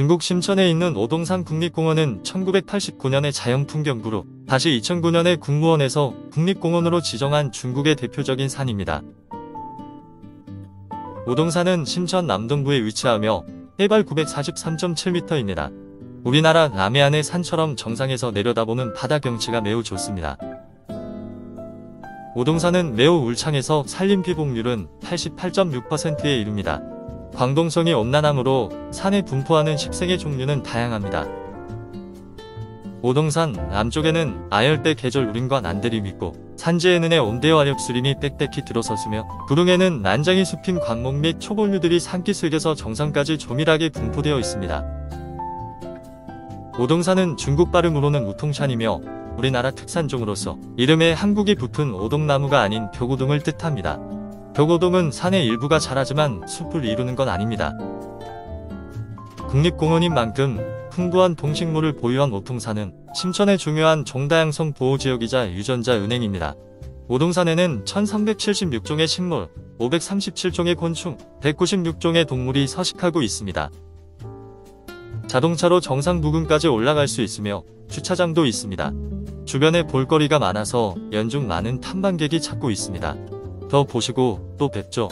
중국 심천에 있는 오동산 국립공원은 1989년에 자연풍경구로 다시 2009년에 국무원에서 국립공원으로 지정한 중국의 대표적인 산입니다. 오동산은 심천 남동부에 위치하며 해발 943.7m입니다. 우리나라 남해안의 산처럼 정상에서 내려다보는 바다 경치가 매우 좋습니다. 오동산은 매우 울창해서 산림 피복률은 88.6%에 이릅니다. 광동성이 온난함으로 산에 분포하는 식생의 종류는 다양합니다. 오동산 남쪽에는 아열대 계절 우림과 난들이 있고 산지에는 온대와력 수림이 빽빽히 들어섰으며 부릉에는 난장이 숲인 광목 및 초본류들이 산기슭에서 정상까지 조밀하게 분포되어 있습니다. 오동산은 중국 발음으로는 우통산이며 우리나라 특산종으로서 이름에 한국이 붙은 오동나무가 아닌 벽오동을 뜻합니다. 벽오동은 산의 일부가 자라지만 숲을 이루는 건 아닙니다. 국립공원인 만큼 풍부한 동식물을 보유한 오통산은 심천의 중요한 종다양성 보호지역이자 유전자 은행입니다. 오동산에는 1376종의 식물, 537종의 곤충, 196종의 동물이 서식하고 있습니다. 자동차로 정상 부근까지 올라갈 수 있으며 주차장도 있습니다. 주변에 볼거리가 많아서 연중 많은 탐방객이 찾고 있습니다. 더 보시고 또 뵙죠.